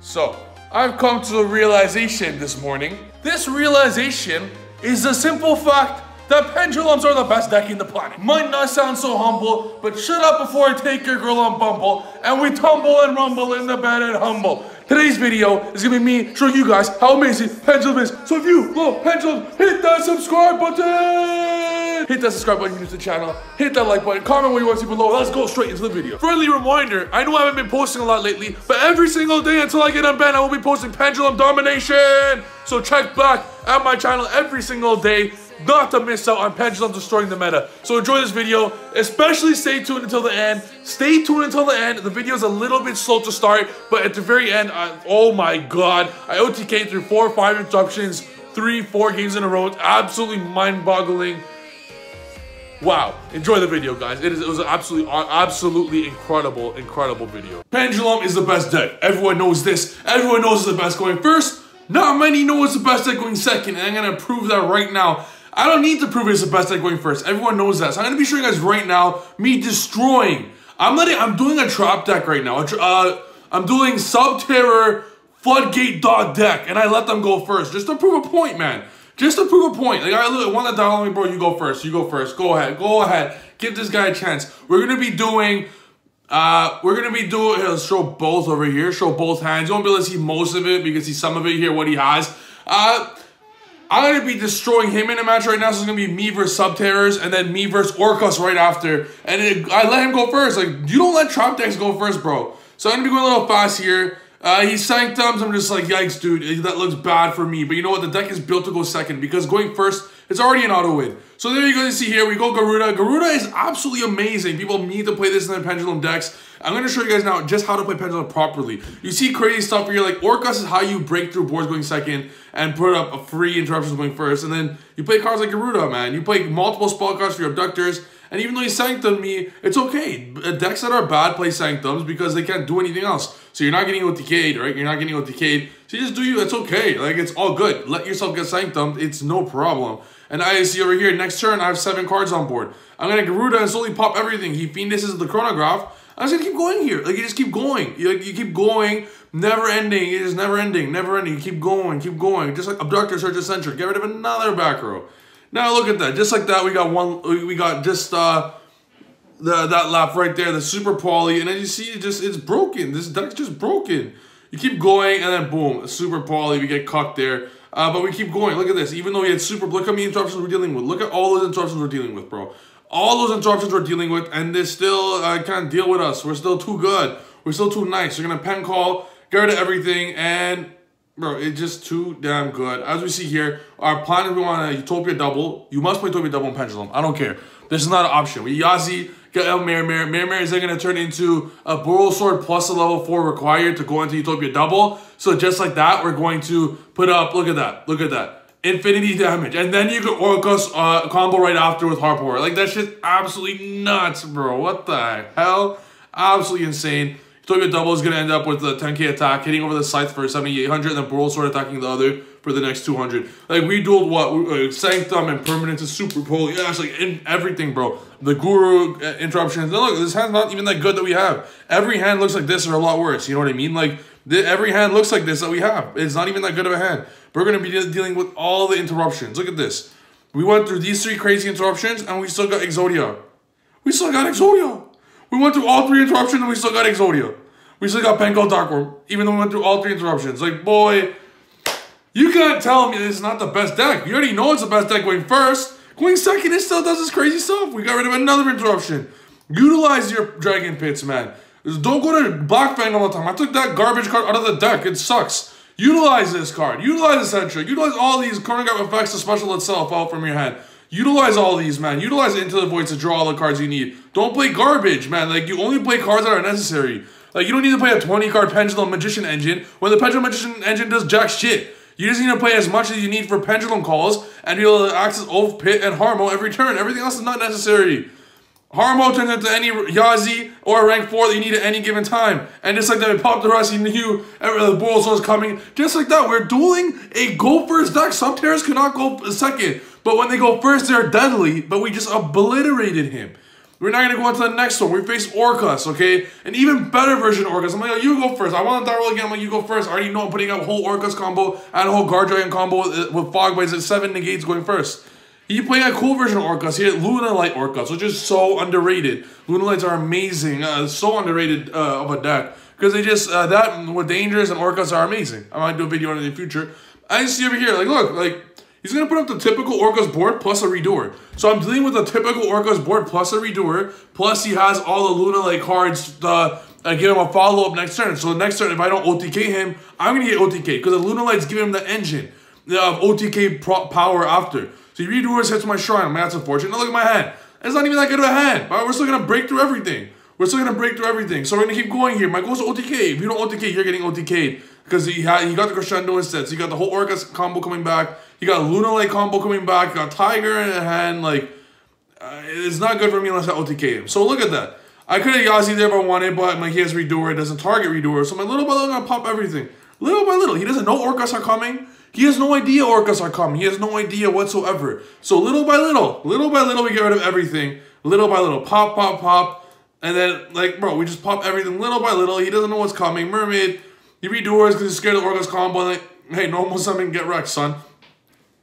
So, I've come to a realization this morning. This realization is the simple fact that pendulums are the best deck in the planet. Might not sound so humble, but shut up before I take your girl on Bumble, and we tumble and rumble in the bed and humble. Today's video is gonna be me showing you guys how amazing Pendulum is. So if you love Pendulum, hit that subscribe button! Hit that subscribe button if you're new to the channel. Hit that like button. Comment what you want to see below. Let's go straight into the video. Friendly reminder, I know I haven't been posting a lot lately, but every single day until I get unbanned, I will be posting Pendulum Domination! So check back at my channel every single day not to miss out on Pendulum destroying the meta. So enjoy this video, especially stay tuned until the end. Stay tuned until the end. The video is a little bit slow to start, but at the very end, I, oh my god, I OTK through four or five interruptions, three, four games in a row. It's absolutely mind-boggling. Wow, enjoy the video, guys. It, is, it was absolutely, absolutely incredible, incredible video. Pendulum is the best deck. Everyone knows this. Everyone knows it's the best going first. Not many know it's the best deck going second, and I'm gonna prove that right now. I don't need to prove it's the best deck going first. Everyone knows that. So I'm gonna be showing you guys right now me destroying. I'm letting. I'm doing a trap deck right now. Uh, I'm doing Subterror Floodgate Dog deck, and I let them go first just to prove a point, man. Just to prove a point. Like I look, want to dial me, bro. You go first. You go first. Go ahead. Go ahead. Give this guy a chance. We're gonna be doing. Uh, we're gonna be doing. Let's show both over here. Show both hands. You won't be able to see most of it because see some of it here. What he has. Uh, I'm going to be destroying him in a match right now, so it's going to be me versus Subterrors, and then me versus Orcust right after. And it, I let him go first. Like, you don't let Trap decks go first, bro. So I'm going to be going a little fast here. Uh, he Sanctums, I'm just like, yikes, dude, that looks bad for me. But you know what? The deck is built to go second because going first, it's already an auto win. So there you go, you see here, we go Garuda. Garuda is absolutely amazing. People need to play this in their Pendulum decks. I'm going to show you guys now just how to play Pendulum properly. You see crazy stuff where you're like, Orcust is how you break through boards going second and put up a free interruptions going first. And then you play cards like Garuda, man. You play multiple spell cards for your Abductors. And even though he Sanctum me, it's okay. Uh, decks that are bad play Sanctums because they can't do anything else. So you're not getting OTK'd, right? You're not getting OTK'd. So you just do you. It's okay. Like, it's all good. Let yourself get Sanctumed. It's no problem. And I see over here, next turn, I have seven cards on board. I'm going to Garuda and slowly pop everything. He Fiendises the Chronograph. I'm just going to keep going here. Like, you just keep going. You, like, you keep going. Never ending. It is never ending. Never ending. You keep going. Keep going. Just like Abductor, Search Eccentric. Get rid of another back row. Now look at that. Just like that, we got one. We got just uh, the that lap right there, the super poly, and then you see it just it's broken. This deck's just broken. You keep going, and then boom, super poly. We get cucked there. Uh, but we keep going. Look at this. Even though we had super, look how many interruptions we're dealing with. Look at all those interruptions we're dealing with, bro. All those interruptions we're dealing with, and they still uh, can't deal with us. We're still too good. We're still too nice. We're gonna pen call, get rid of everything, and bro, it's just too damn good. As we see here, our plan is we want a Utopia double. You must play Utopia double and Pendulum. I don't care. This is not an option. We Yazi get El Mirror Mirror is then going to turn into a Borrelsword plus a level 4 required to go into Utopia Double. So just like that, we're going to put up, look at that, look at that. Infinity damage. And then you can Orcus uh, combo right after with Harp Horror. Like, that shit's absolutely nuts, bro. What the hell? Absolutely insane. Utopia Double is going to end up with a 10k attack, hitting over the Scythe for 7800, and then Borrelsword attacking the other for the next 200. Like, we dueled what? Uh, Sanctum and Permanence to Super Poly. Yeah, it's like in everything, bro. The Guru uh, interruptions. look, this hand's not even that good that we have. Every hand looks like this or a lot worse. You know what I mean? Like, the, every hand looks like this that we have. It's not even that good of a hand. We're going to be de dealing with all the interruptions. Look at this. We went through these three crazy interruptions, and we still got Exodia. We still got Exodia. We went through all three interruptions, and we still got Exodia. We still got Penko Darkworm, even though we went through all three interruptions. Like, boy, you can't tell me this is not the best deck. You already know it's the best deck going first. Going second, it still does this crazy stuff. We got rid of another interruption. Utilize your Dragon Pits, man. Don't go to Black Fang all the time. I took that garbage card out of the deck. It sucks. Utilize this card. Utilize Eccentric. Utilize all these corner chronograph effects to special itself out from your hand. Utilize all these, man. Utilize it Into the Void to draw all the cards you need. Don't play garbage, man. Like, you only play cards that are necessary. Like, you don't need to play a 20-card Pendulum Magician Engine when the Pendulum Magician Engine does jack shit. You just need to play as much as you need for Pendulum Calls and be able to access Oath, Pit, and Harmo every turn. Everything else is not necessary. Harmo turns into any Yazi or rank 4 that you need at any given time. And just like that, we popped the rest, you knew the Borrel was coming. Just like that, we're dueling a go first deck. Subterrors cannot go second. But when they go first, they're deadly. But we just obliterated him. We're not gonna go on to the next one. We face Orcust, okay? An even better version of Orcust. I'm like, you go first. I want to roll again. I'm like, you go first. I already know I'm putting up whole Orcust combo and a whole Guardragon combo with, with Fog Blades at seven negates going first. He playing a cool version of Orcust. He had Lunalight Orcust, which is so underrated. Lunalights are amazing. Uh, so underrated uh, of a deck. Because they just, uh, that with Dangerous and Orcust are amazing. I might do a video on it in the future. I see over here, like, look, like, He's going to put up the typical Orcust board plus a Redoer. So I'm dealing with a typical Orcust board plus a Redoer, plus he has all the Lunalight cards to uh, give him a follow-up next turn. So the next turn, if I don't OTK him, I'm going to get OTK because the Lunalight's giving him the engine of OTK power after. So Redoers hits my Shrine. I'm that's unfortunate. Now look at my hand. It's not even that good of a hand. But we're still going to break through everything. We're still going to break through everything. So we're going to keep going here. My goal's OTK. If you don't OTK, you're getting OTK'd. Because he, had, he got the Crescendo instead. So he got the whole Orcust combo coming back. You got Lunalight combo coming back. Got Tiger in hand. Like, uh, it's not good for me unless I OTK him. So look at that. I could have Yazi there if I wanted, but like he has Redoer. It doesn't target Redoer. So my little by little, going to pop everything. Little by little. He doesn't know Orcas are coming. He has no idea Orcas are coming. He has no idea whatsoever. So little by little, little by little, we get rid of everything. Little by little, pop, pop, pop. And then, like, bro, we just pop everything little by little. He doesn't know what's coming. Mermaid, he Redoers because he's scared of Orcust combo. And like, hey, normal summon, get wrecked, son.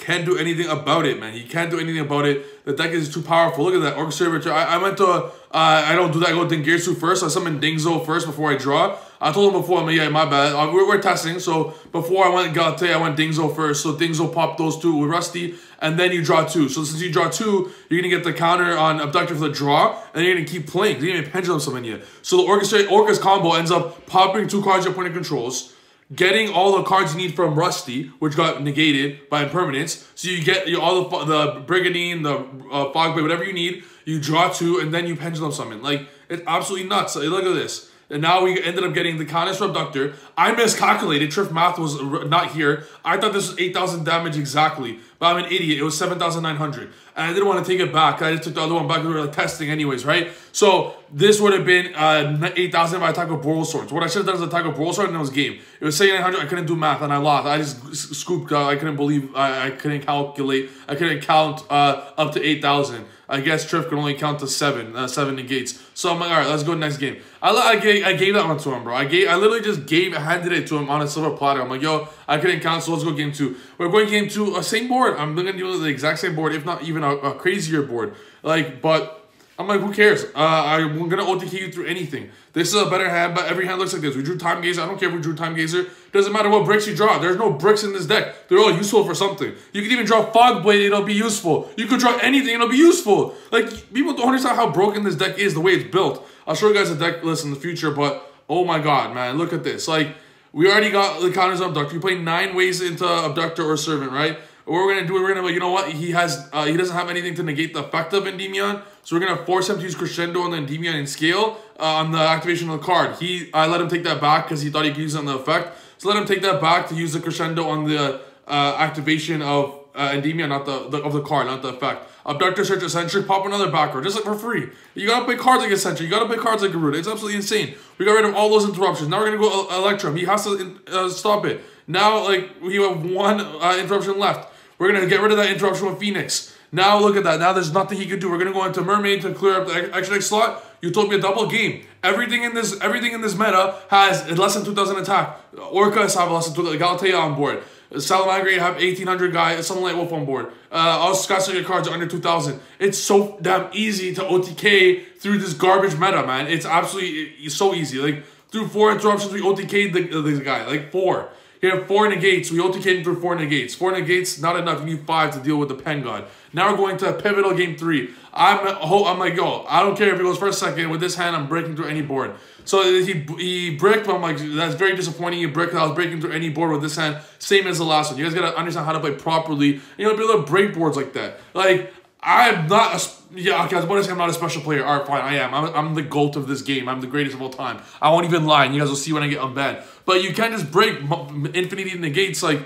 Can't do anything about it, man. He can't do anything about it. The deck is too powerful. Look at that. Orc Servitor. I, I went to, uh, I don't do that. I go Dingirsu first. I summon Dingzo first before I draw. I told him before, I'm like, yeah, my bad. Uh, we're, we're, testing. So before I went Galate, I went Dingzo first. So Dingzo popped those two with Rusty. And then you draw two. So since you draw two, you're going to get the counter on Abductor for the draw. And you're going to keep playing. You didn't even Pendulum Summon yet. So the Orchestrate Orcust combo ends up popping two cards your opponent controls getting all the cards you need from Rusty, which got negated by impermanence. So you get you, all the the Brigadine, the uh, whatever you need. You draw two, and then you Pendulum Summon. Like, it's absolutely nuts. Like, look at this. And now we ended up getting the Canis Abductor. I miscalculated. Triff Math was not here. I thought this was 8,000 damage exactly. But I'm an idiot. It was 7,900. And I didn't want to take it back. I just took the other one back. We were like testing anyways, right? So this would have been uh, 8,000 if I attack with Borrelswords. What I should have done is attack with Borrelsword and it was game. It was 7,900. I couldn't do math and I lost. I just scooped. Uh, I couldn't believe. I, I couldn't calculate. I couldn't count uh, up to 8,000. I guess Triff can only count to seven, uh, seven negates. So I'm like, all right, let's go next game. I, I, gave, I gave that one to him, bro. I gave, I literally just gave, handed it to him on a silver platter. I'm like, yo, I couldn't count, so let's go game two. We're going game two, uh, same board. I'm gonna do the exact same board, if not even a, a crazier board. Like, but I'm like, who cares? Uh, I'm gonna OTK you through anything. This is a better hand, but every hand looks like this. We drew Time Gazer. I don't care if we drew Time Gazer. Doesn't matter what bricks you draw. There's no bricks in this deck. They're all useful for something. You can even draw Fog Blade, it'll be useful. You could draw anything, it'll be useful. Like, people don't understand how broken this deck is, the way it's built. I'll show you guys a deck list in the future, but oh my god, man, look at this. Like, we already got the counters of Abductor. You play nine ways into Abductor or Servant, right? What we're gonna do, we're gonna, you know what? He has, uh, he doesn't have anything to negate the effect of Endymion, so we're gonna force him to use Crescendo on the Endymion and Scale uh, on the activation of the card. He, I let him take that back because he thought he could use it on the effect. So let him take that back to use the Crescendo on the uh, activation of uh, Endymion, not the, the, of the card, not the effect. Abductor Search Eccentric, pop another backer, just like for free. You gotta play cards like Eccentric, you gotta play cards like Garuda. It's absolutely insane. We got rid of all those interruptions. Now we're gonna go Electrum. He has to uh, stop it. Now, like, we have one uh, interruption left. We're to get rid of that interruption with Phoenix. Now look at that. Now there's nothing he could do. We're gonna go into Mermaid to clear up the extra deck slot. You told me a double game. Everything in this everything in this meta has less than 2,000 attack. Orcust have less than 2,000. Galatea on board. Salamangreat have 1,800 guy, guys. Sunlight Wolf on board. Uh, all Sky cards are under 2,000. It's so damn easy to OTK through this garbage meta, man. It's absolutely it's so easy. Like through four interruptions, we OTK'd the, the guy. Like four. He had four negates. We OTK'd him through four negates. Four negates, not enough. You need five to deal with the pen god. Now we're going to pivotal game three. I'm I'm like, yo, I don't care if he goes first, second. With this hand, I'm breaking through any board. So he he bricked, but I'm like, that's very disappointing. You bricked. I was breaking through any board with this hand, same as the last one. You guys gotta understand how to play properly. You know, be able to break boards like that. Like I'm not a yeah, okay, I was about to say I'm not a special player. All right, fine, I am. I'm, I'm the GOAT of this game. I'm the greatest of all time. I won't even lie, and you guys will see when I get unbanned. But you can't just break infinity negates like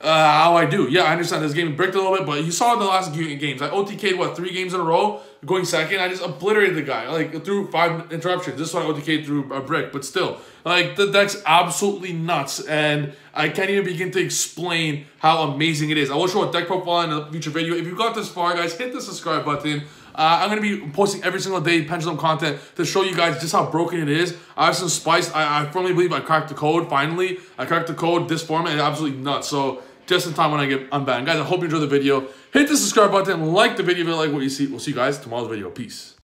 uh, how I do. Yeah, I understand this game bricked a little bit, but you saw in the last games. I OTK'd, what, three games in a row? Going second, I just obliterated the guy, like, through five interruptions. This one I OTK'd through a brick, but still. Like, the deck's absolutely nuts, and I can't even begin to explain how amazing it is. I will show a deck profile in a future video. If you got this far, guys, hit the subscribe button. Uh, I'm gonna be posting every single day pendulum content to show you guys just how broken it is. I have some spice. I, I firmly believe I cracked the code. Finally, I cracked the code. This format is absolutely nuts. So just in time when I get unbanned, guys. I hope you enjoyed the video. Hit the subscribe button, like the video if you like what you see. We'll see you guys tomorrow's video. Peace.